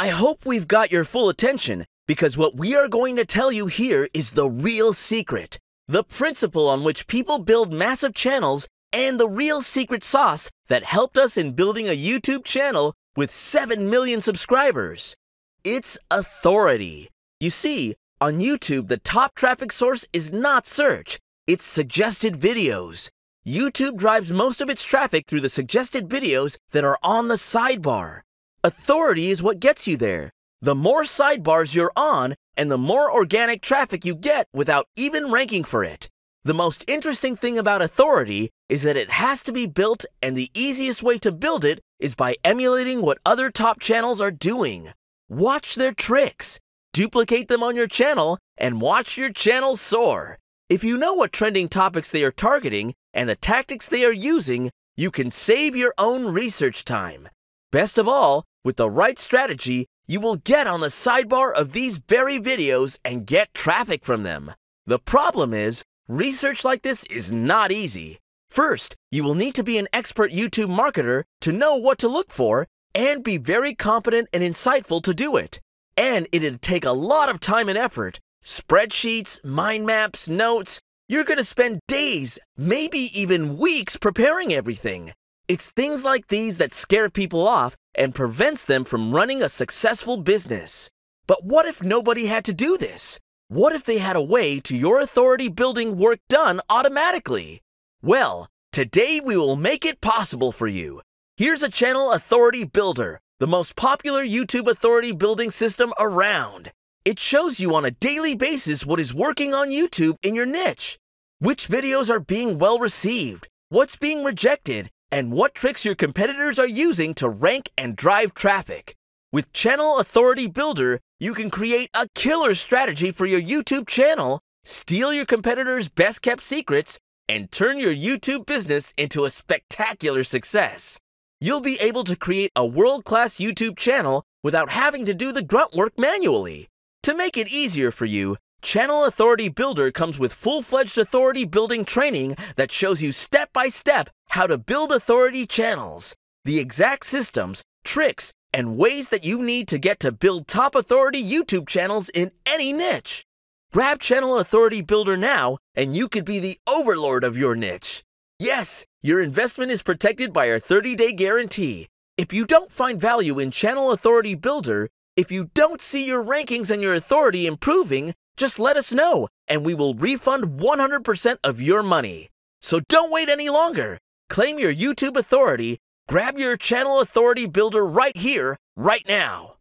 I hope we've got your full attention because what we are going to tell you here is the real secret, the principle on which people build massive channels, and the real secret sauce that helped us in building a YouTube channel with 7 million subscribers. It's authority. You see, on YouTube, the top traffic source is not search, it's suggested videos. YouTube drives most of its traffic through the suggested videos that are on the sidebar. Authority is what gets you there. The more sidebars you're on, and the more organic traffic you get without even ranking for it. The most interesting thing about authority is that it has to be built, and the easiest way to build it is by emulating what other top channels are doing. Watch their tricks, duplicate them on your channel, and watch your channel soar. If you know what trending topics they are targeting and the tactics they are using, you can save your own research time. Best of all, with the right strategy, you will get on the sidebar of these very videos and get traffic from them. The problem is, research like this is not easy. First, you will need to be an expert YouTube marketer to know what to look for and be very competent and insightful to do it. And it'd take a lot of time and effort. Spreadsheets, mind maps, notes. You're going to spend days, maybe even weeks preparing everything. It's things like these that scare people off and prevents them from running a successful business. But what if nobody had to do this? What if they had a way to your authority building work done automatically? Well, today we will make it possible for you. Here's a channel authority builder, the most popular YouTube authority building system around. It shows you on a daily basis what is working on YouTube in your niche, which videos are being well received, what's being rejected, and what tricks your competitors are using to rank and drive traffic. With Channel Authority Builder, you can create a killer strategy for your YouTube channel, steal your competitors' best kept secrets, and turn your YouTube business into a spectacular success. You'll be able to create a world class YouTube channel without having to do the grunt work manually. To make it easier for you, Channel Authority Builder comes with full fledged authority building training that shows you step by step how to build authority channels, the exact systems, tricks, and ways that you need to get to build top authority YouTube channels in any niche. Grab Channel Authority Builder now, and you could be the overlord of your niche. Yes, your investment is protected by our 30 day guarantee. If you don't find value in Channel Authority Builder, if you don't see your rankings and your authority improving, just let us know and we will refund 100% of your money. So don't wait any longer. Claim your YouTube authority, grab your channel authority builder right here, right now.